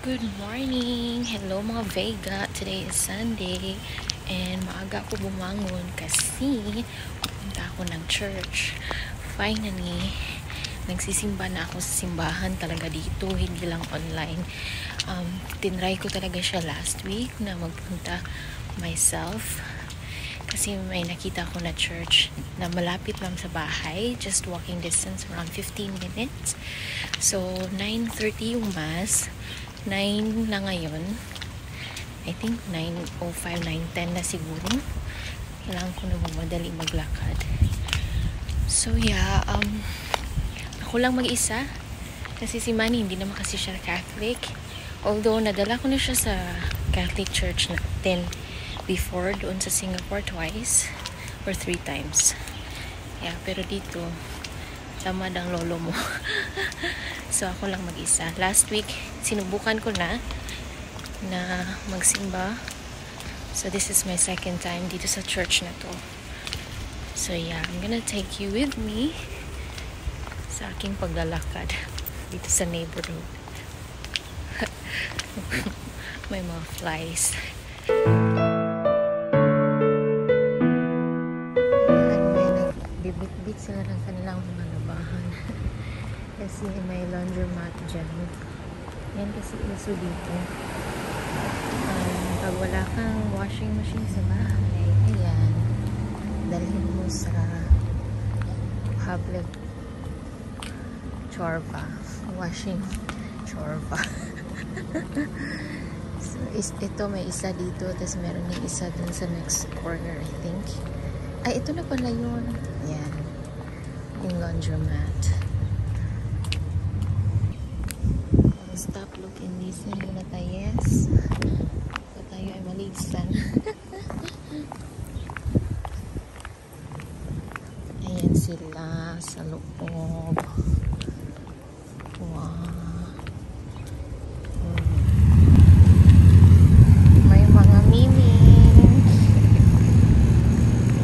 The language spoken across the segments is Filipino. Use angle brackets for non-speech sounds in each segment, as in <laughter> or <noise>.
Good morning! Hello mga Vega! Today is Sunday and maaga ako bumangon kasi pupunta ako ng church. Finally, nagsisimba na ako sa simbahan talaga dito, hindi lang online. Um, tinry ko talaga siya last week na magpunta myself kasi may nakita ko na church na malapit lang sa bahay just walking distance around 15 minutes so 9.30 yung mass 9 na ngayon. I think 9.05, 9.10 na siguro. Kailangan ko na mamadali maglakad. So yeah um, ako lang mag-isa. Kasi si Manny hindi naman kasi siya Catholic. Although nadala ko na siya sa Catholic church natin before doon sa Singapore twice or three times. Yeah, pero dito tamad ang lolo mo. <laughs> so ako lang mag-isa. Last week sinubukan ko na na magsimba. So this is my second time dito sa church na to. So yeah, I'm gonna take you with me sa aking paglalakad dito sa neighborhood. <laughs> May mga flies. Kasi may laundromat dyan yan kasi uso dito um, pag wala kang washing machine sa bahay ayan dalhin mo sa public chorba washing chorba <laughs> so is, ito may isa dito tapos meron yung isa dun sa next corner I think ay, ito na pala yun. Yan. Yung laundromat. Stop, look, and listen muna tayo. Yes. So tayo ay malisan. <laughs> Ayan sila sa loob. Wow. May mga miming.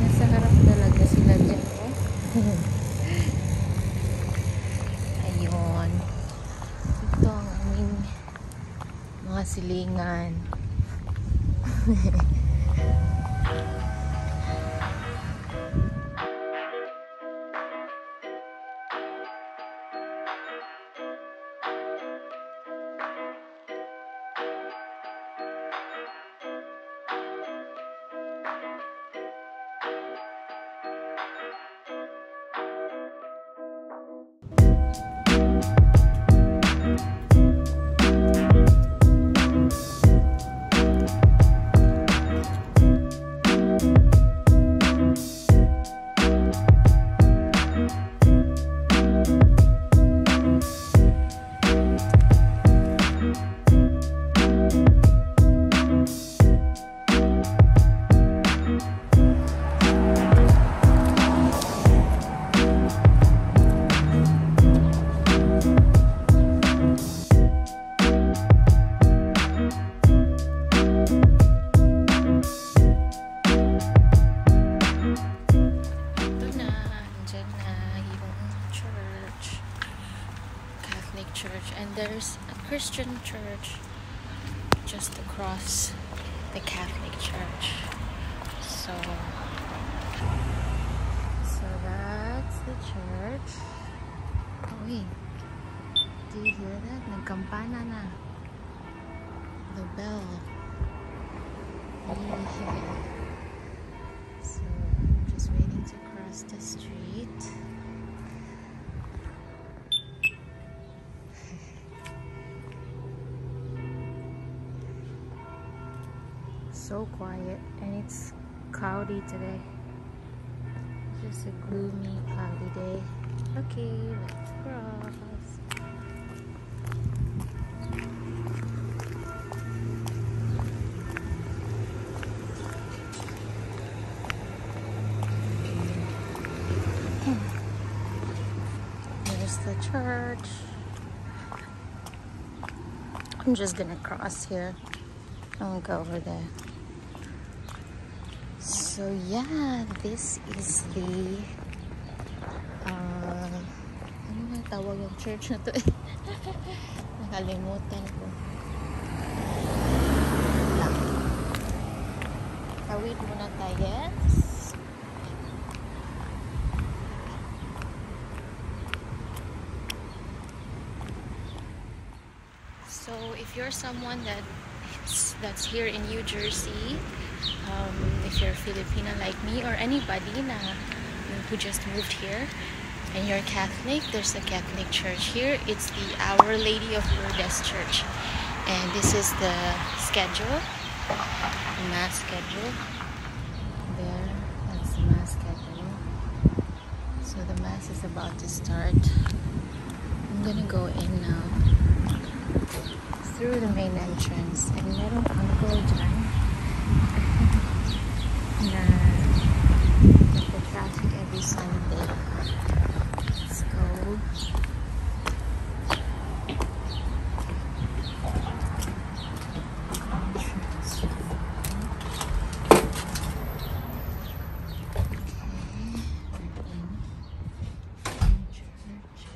Nasa harap talaga sila dyan. Oh. Ayun. Ito ang aming mga silingan. <laughs> there's a Christian church just across the Catholic church. So, so that's the church. Wait. Do you hear that? Nagkampana na. The bell. Yeah. So I'm just waiting to cross the street. So quiet and it's cloudy today. Just a gloomy, cloudy day. Okay, let's cross. There's the church. I'm just gonna cross here. I'll go over there so yeah this is the uh, ano nga tawag ng church na to? <laughs> Nakalimutan ko. Lang tawid muna tayo. So if you're someone that that's here in New Jersey, um, if you're Filipino like me or anybody na who just moved here and you're Catholic, there's a Catholic church here. It's the Our Lady of Lourdes Church. And this is the schedule, the mass schedule. There, that's the mass schedule. So the mass is about to start. I'm gonna go in now through the main entrance and merong uncle dyan na nagpa-traffic every Sunday. Let's go. Entrance. Okay, we're in church.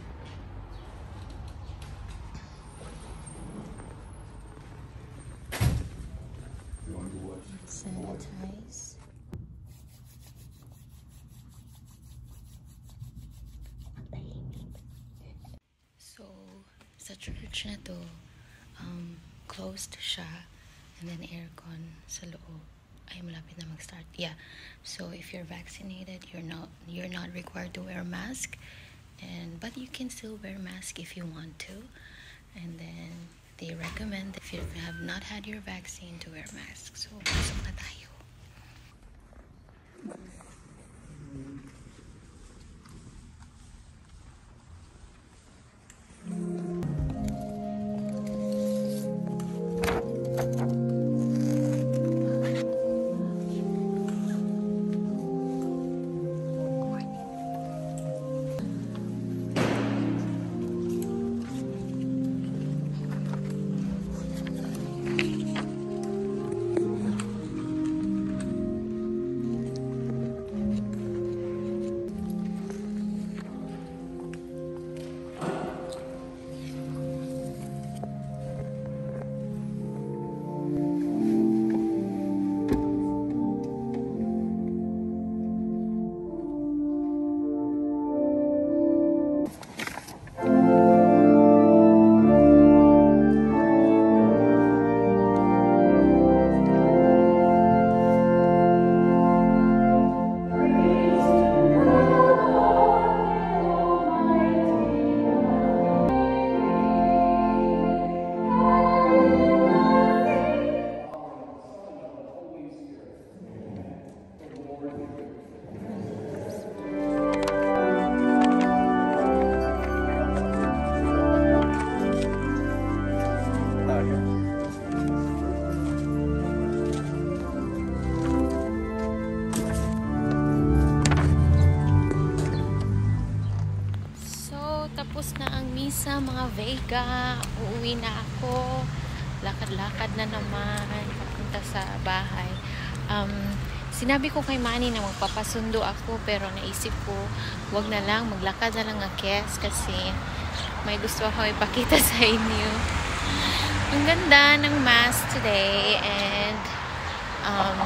Sanitize. So, sa church na to, um, closed siya and then aircon sa loob. Ay, malapit na mag-start. Yeah. So, if you're vaccinated, you're not you're not required to wear mask. And but you can still wear mask if you want to. And then they recommend if you have not had your vaccine to wear mask. So, pasok na tayo. Misa mga Vega. Uuwi na ako. Lakad-lakad na naman. Papunta sa bahay. Um, sinabi ko kay Manny na magpapasundo ako pero naisip ko wag na lang, maglakad na lang akes kasi may gusto ako ipakita <laughs> sa inyo. Ang ganda ng mass today and um,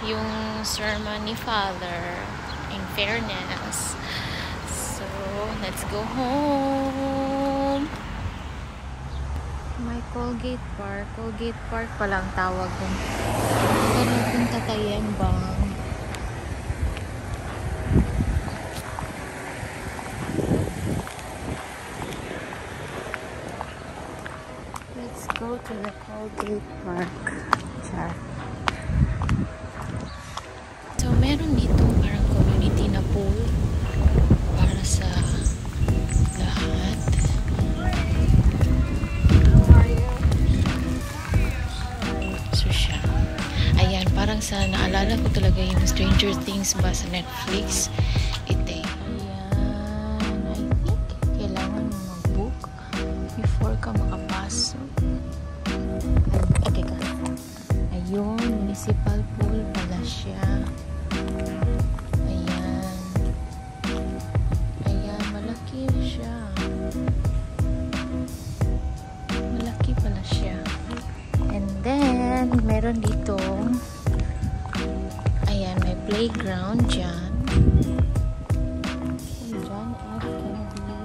yung sermon ni Father in fairness let's go home. May Colgate Park. Colgate Park palang tawag dun. Pero punta tayo bang. Let's go to the Colgate Park. Char. Talaga yung Stranger Things ba sa Netflix. Ite. Ayan, I think kailangan mo mag-book before ka makapasok. Ay, okay ka. Ayun, municipal pool pala siya. Ayan. Ayan, malaki siya. Malaki pala siya. And then, meron dito playground dyan. John F. Kennedy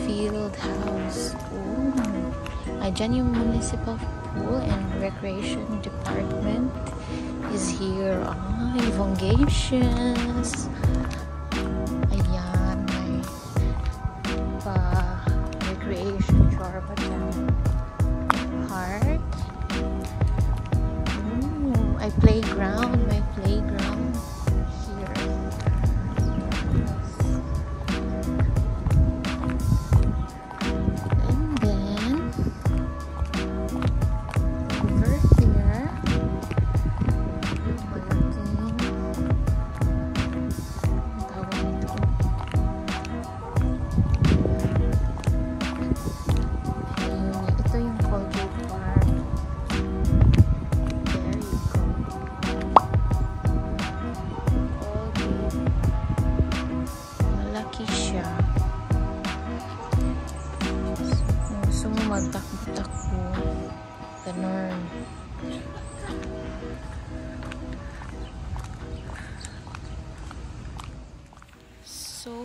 Field House. Ooh. Ah, dyan yung municipal pool and recreation department is here. Ah, elongations. Ayan, may pa recreation char pa dyan. Park. Ooh, ay playground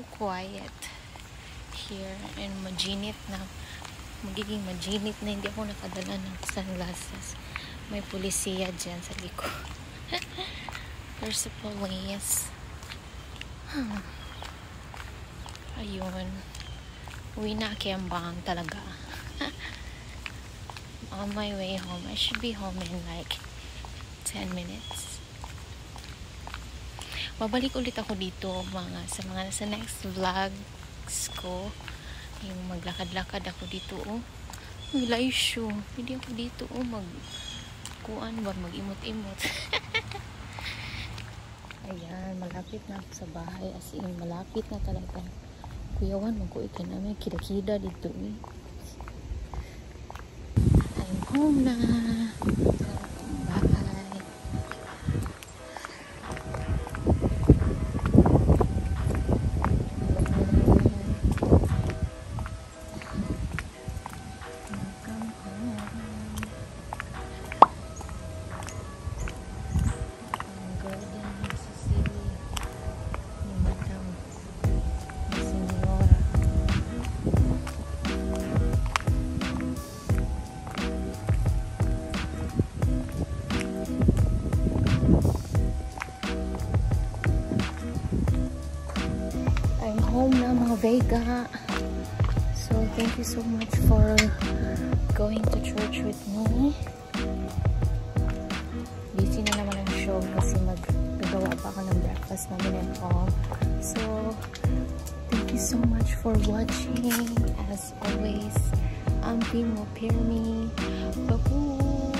So quiet here and majinit na magiging majinit na hindi ako nakadala ng sunglasses. May pulisiya dyan sa likod. There's a police. Huh. Ayun. Uwi na Kiambang talaga. <laughs> On my way home. I should be home in like 10 minutes. Babalik ulit ako dito mga sa mga sa next vlogs ko. Yung maglakad-lakad ako dito oh. Live show. Hindi ako dito oh mag kuan ba mag-imot-imot. <laughs> Ayan, malapit na ako sa bahay. As in, malapit na talaga. Kuyawan, magkuit ka namin. Kida-kida dito eh. I'm home na. Mga Vega. So, thank you so much for going to church with me. Busy na naman ang show kasi maggagawa pa ako ng breakfast namin home. So, thank you so much for watching. As always, I'm Pimo Pirmi. Bye!